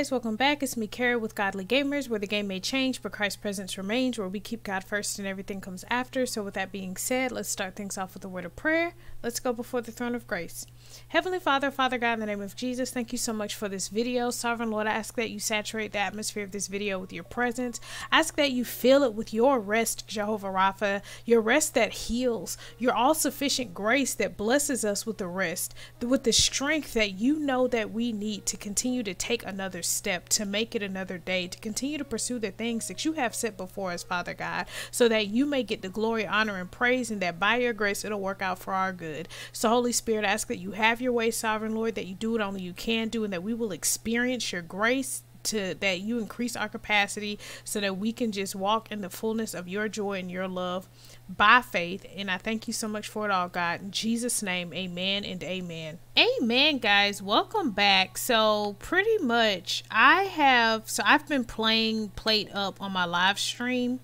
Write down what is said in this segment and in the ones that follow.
guys, welcome back. It's me, Kara, with Godly Gamers, where the game may change, but Christ's presence remains, where we keep God first and everything comes after. So, with that being said, let's start things off with a word of prayer. Let's go before the throne of grace. Heavenly Father, Father God, in the name of Jesus, thank you so much for this video. Sovereign Lord, I ask that you saturate the atmosphere of this video with your presence. Ask that you fill it with your rest, Jehovah Rapha, your rest that heals, your all sufficient grace that blesses us with the rest, with the strength that you know that we need to continue to take another step, to make it another day, to continue to pursue the things that you have set before us, Father God, so that you may get the glory, honor, and praise, and that by your grace it'll work out for our good. So, Holy Spirit, ask that you have your way, Sovereign Lord, that you do what only you can do, and that we will experience your grace to that you increase our capacity so that we can just walk in the fullness of your joy and your love by faith. And I thank you so much for it all, God. In Jesus' name, amen and amen. Amen, guys. Welcome back. So, pretty much, I have, so I've been playing PlateUp on my live stream,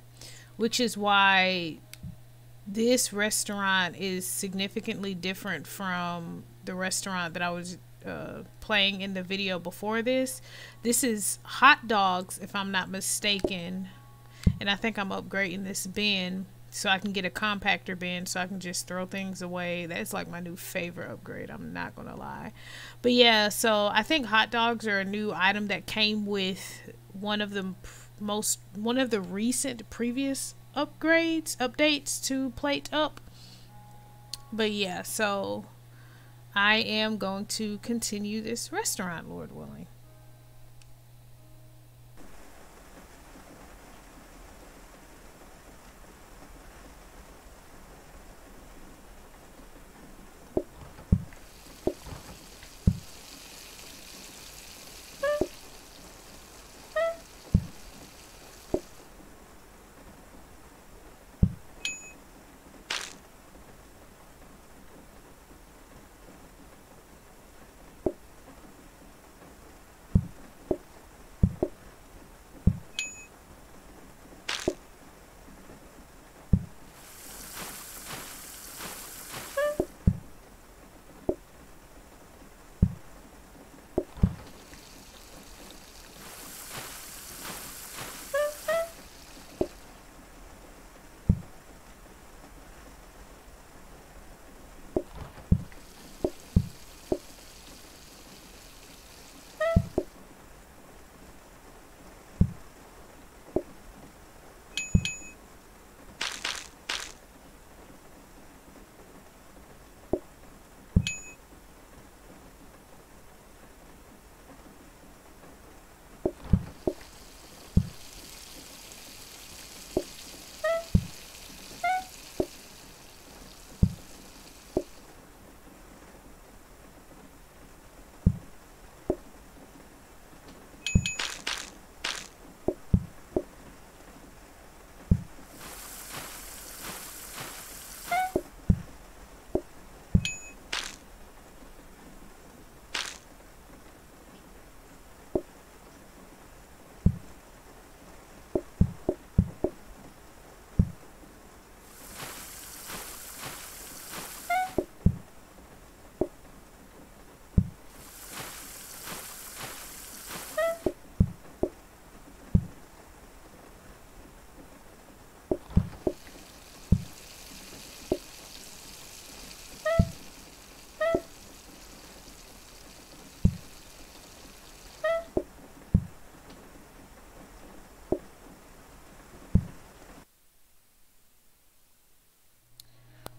which is why this restaurant is significantly different from the restaurant that I was uh, playing in the video before this. This is hot dogs, if I'm not mistaken. And I think I'm upgrading this bin so I can get a compactor bin so I can just throw things away. That's like my new favorite upgrade. I'm not going to lie. But yeah, so I think hot dogs are a new item that came with one of the most, one of the recent previous upgrades, updates to PlateUp. But yeah, so I am going to continue this restaurant, Lord willing.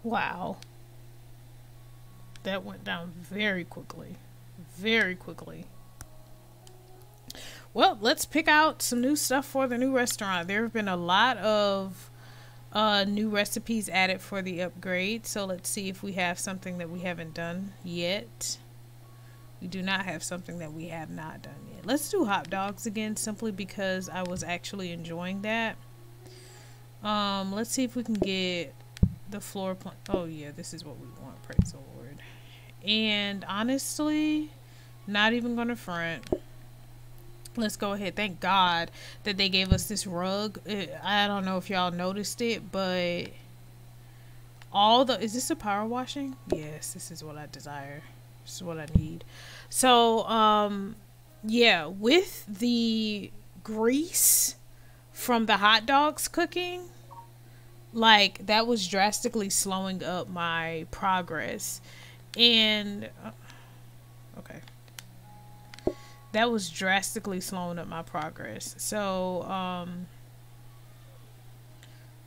Wow. That went down very quickly. Very quickly. Well, let's pick out some new stuff for the new restaurant. There have been a lot of uh, new recipes added for the upgrade. So let's see if we have something that we haven't done yet. We do not have something that we have not done yet. Let's do hot dogs again simply because I was actually enjoying that. Um, let's see if we can get the floor plan. Oh yeah, this is what we want. Praise the Lord. And honestly, not even gonna front. Let's go ahead. Thank God that they gave us this rug. I don't know if y'all noticed it, but all the is this a power washing? Yes, this is what I desire. This is what I need. So, um, yeah, with the grease from the hot dogs cooking, like that was drastically slowing up my progress. And uh, okay. That was drastically slowing up my progress. So, um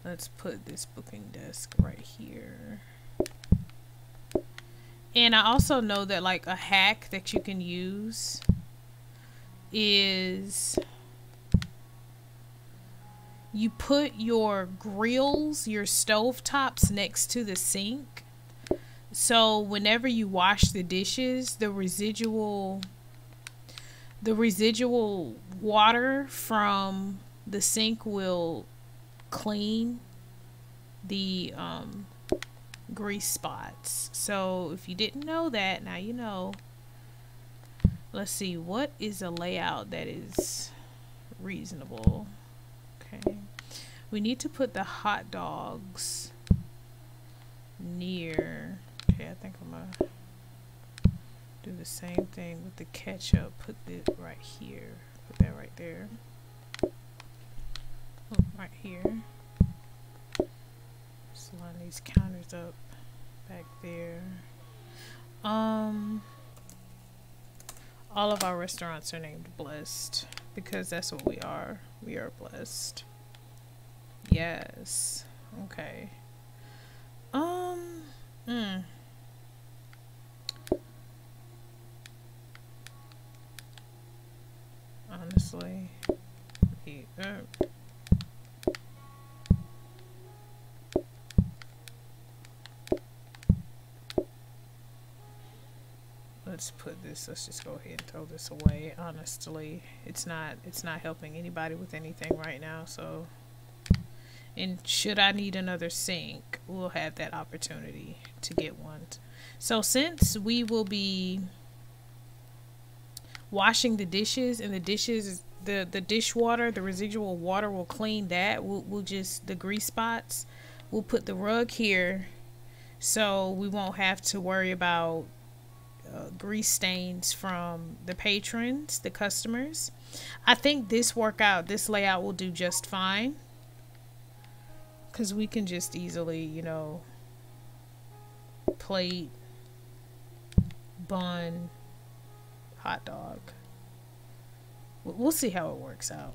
let's put this booking desk right here. And I also know that like a hack that you can use is you put your grills, your stove tops next to the sink. So whenever you wash the dishes, the residual the residual water from the sink will clean the um grease spots. So if you didn't know that, now you know. Let's see, what is a layout that is reasonable? Okay. We need to put the hot dogs near. Okay, I think I'm gonna do the same thing with the ketchup. Put it right here. Put that right there. Oh, right here line these counters up back there. Um, all of our restaurants are named Blessed because that's what we are. We are blessed. Yes. Okay. Um. Mm. Honestly, uh, let's put this let's just go ahead and throw this away honestly. It's not it's not helping anybody with anything right now so. And should I need another sink we'll have that opportunity to get one. So since we will be washing the dishes and the dishes the the dishwater the residual water will clean that. We'll, we'll just the grease spots we'll put the rug here so we won't have to worry about grease stains from the patrons, the customers. I think this workout, this layout will do just fine. Because we can just easily, you know, plate, bun, hot dog. We'll see how it works out.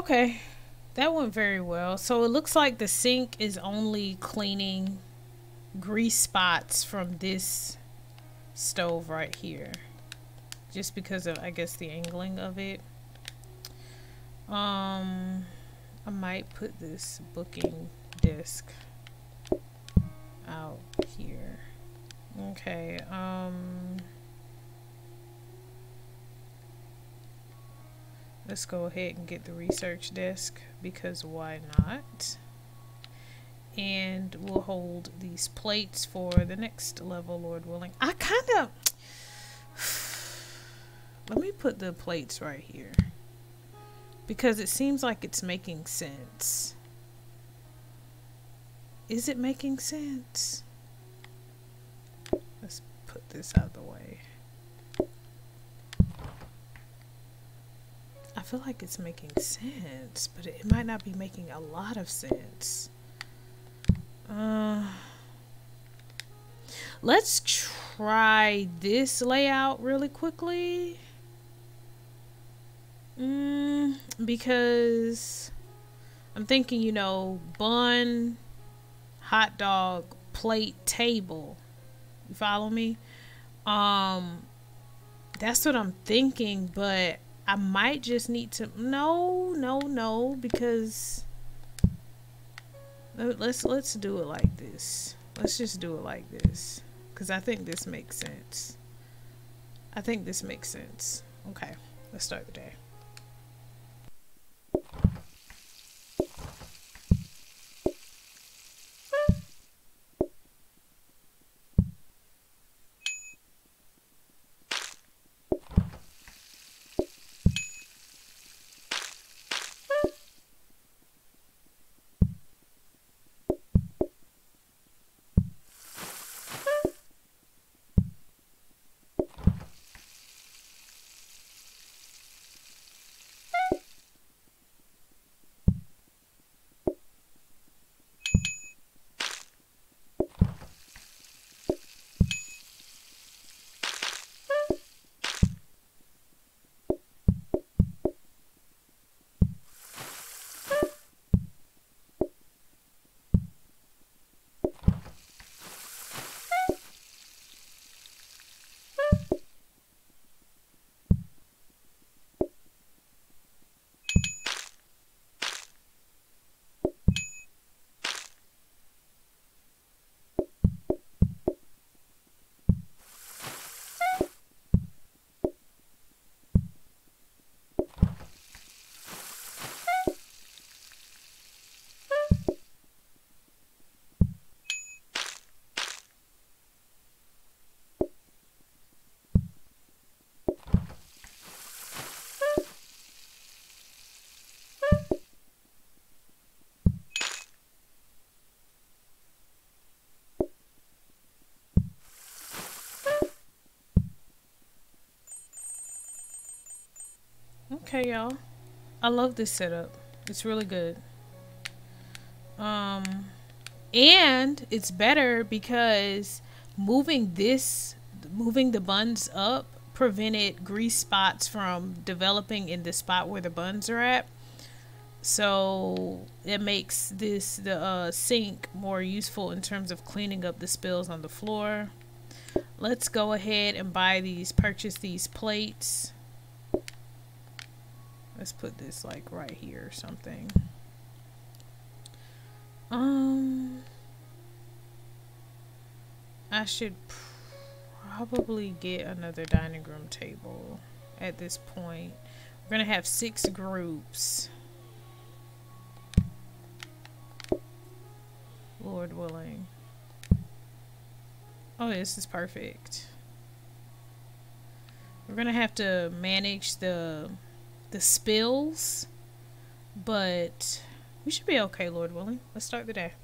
Okay, that went very well. So it looks like the sink is only cleaning grease spots from this stove right here. Just because of, I guess, the angling of it. Um, I might put this booking disc. out here. Okay, um... Let's go ahead and get the research desk because why not? And we'll hold these plates for the next level, Lord willing. I kind of... Let me put the plates right here. Because it seems like it's making sense. Is it making sense? Let's put this out of the way. I feel like it's making sense, but it might not be making a lot of sense. Uh, let's try this layout really quickly. Mm, because I'm thinking, you know, bun, hot dog, plate, table. You follow me? Um, that's what I'm thinking, but I might just need to no, no, no, because let's let's do it like this. Let's just do it like this, because I think this makes sense. I think this makes sense. Okay, let's start the day. Okay, y'all. I love this setup. It's really good. Um, and it's better because moving this, moving the buns up prevented grease spots from developing in the spot where the buns are at. So it makes this, the uh, sink more useful in terms of cleaning up the spills on the floor. Let's go ahead and buy these, purchase these plates. Let's put this like right here or something. Um, I should probably get another dining room table at this point. We're to have six groups. Lord willing. Oh, this is perfect. We're to have to manage the the spills, but we should be okay, Lord willing. Let's start the day.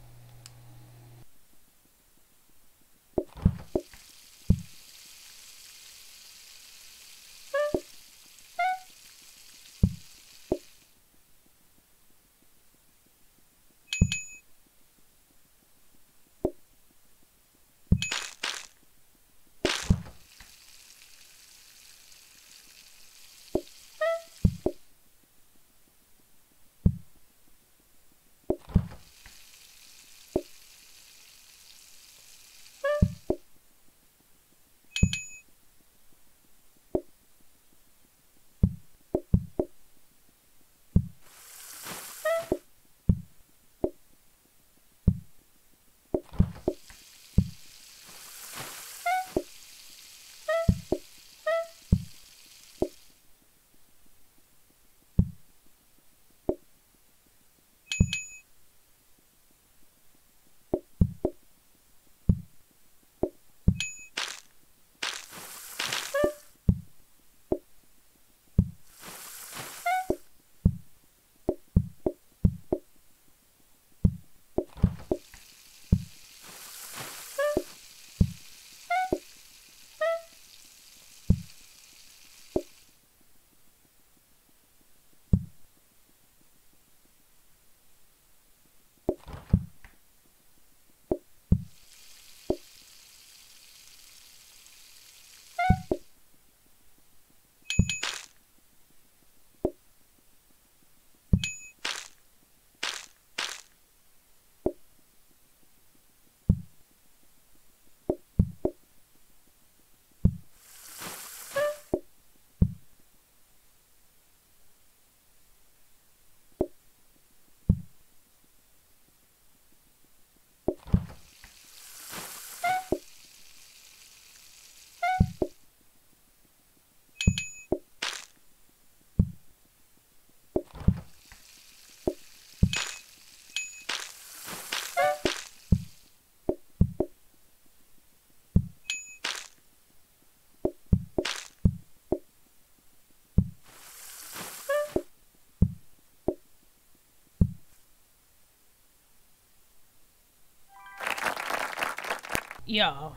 Y'all.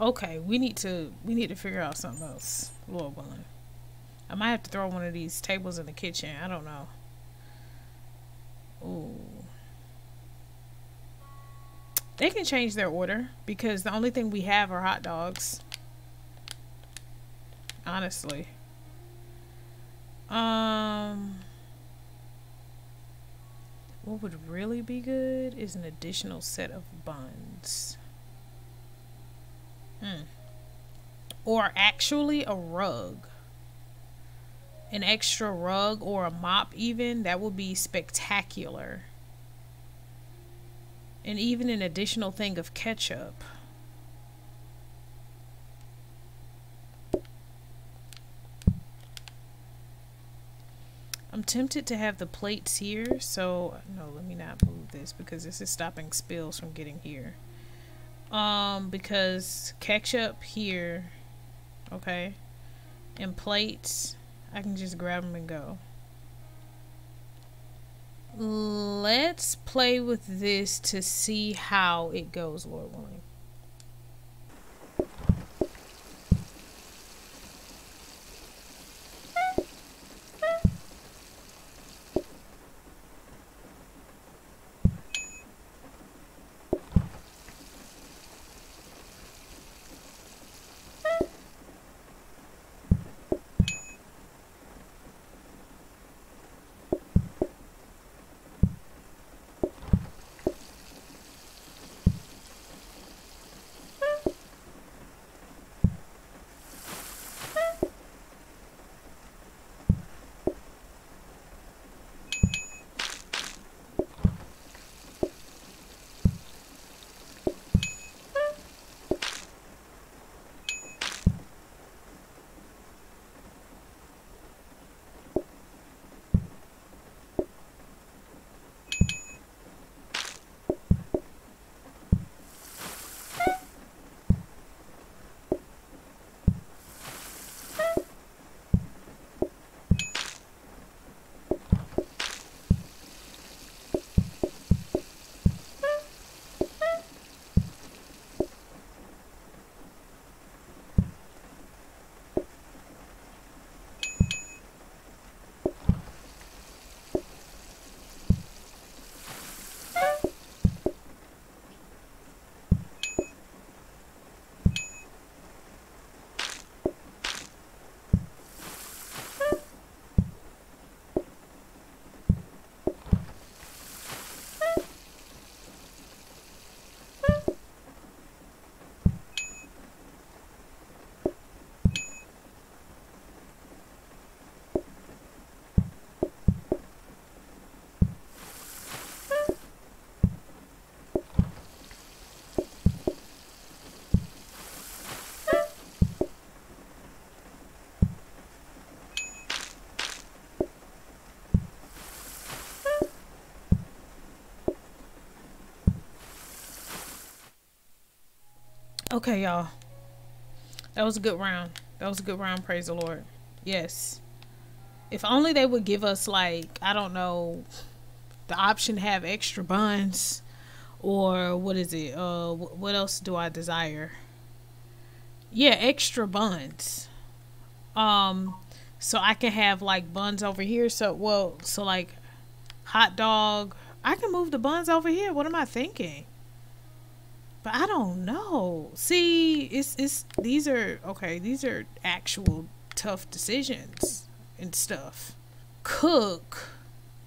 Okay, we need to we need to figure out something else. Lord willing. I might have to throw one of these tables in the kitchen. I don't know. Ooh. They can change their order because the only thing we have are hot dogs. Honestly. Um what would really be good is an additional set of buns. Hmm. Or actually a rug. An extra rug or a mop, even. That would be spectacular. And even an additional thing of ketchup. I'm tempted to have the plates here, so no, let me not move this because this is stopping spills from getting here. Um, because ketchup here, okay, and plates, I can just grab them and go. Let's play with this to see how it goes, Lord willing. Okay, y'all. That was a good round. That was a good round, praise the Lord. Yes. If only they would give us like, I don't know, the option to have extra buns or what is it? Uh what else do I desire? Yeah, extra buns. Um so I can have like buns over here. So well, so like hot dog. I can move the buns over here. What am I thinking? But I don't know. See, it's it's these are okay, these are actual tough decisions and stuff. Cook,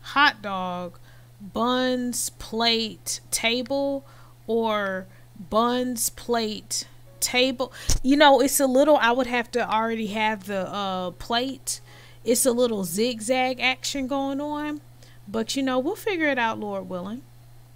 hot dog, buns, plate, table, or buns, plate, table. You know, it's a little I would have to already have the uh plate. It's a little zigzag action going on. But you know, we'll figure it out, Lord willing.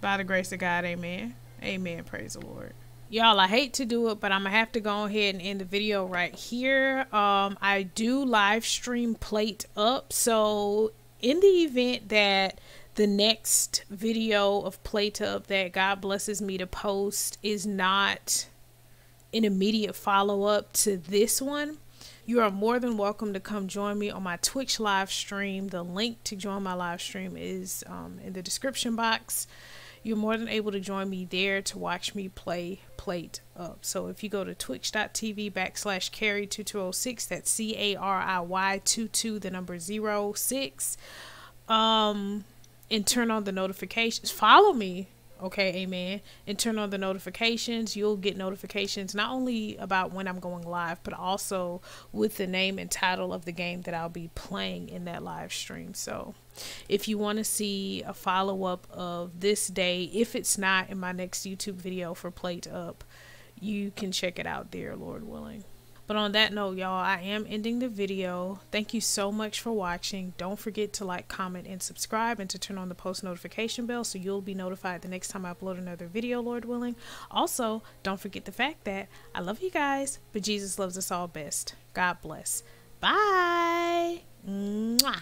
By the grace of God, amen. Amen. Praise the Lord. Y'all, I hate to do it, but I'm gonna have to go ahead and end the video right here. Um, I do live stream plate up, so in the event that the next video of PlateUp that God blesses me to post is not an immediate follow up to this one, you are more than welcome to come join me on my Twitch live stream. The link to join my live stream is um, in the description box you're more than able to join me there to watch me play Plate Up. So if you go to twitch.tv backslash cariy 2206, that's C A R I Y 22, the number 06, um, and turn on the notifications, follow me Okay, amen. And turn on the notifications. You'll get notifications not only about when I'm going live, but also with the name and title of the game that I'll be playing in that live stream. So, if you want to see a follow up of this day, if it's not in my next YouTube video for PlateUp, you can check it out there, Lord willing. But on that note, y'all, I am ending the video. Thank you so much for watching. Don't forget to like, comment, and subscribe and to turn on the post notification bell so you'll be notified the next time I upload another video, Lord willing. Also, don't forget the fact that I love you guys, but Jesus loves us all best. God bless. Bye. Mwah.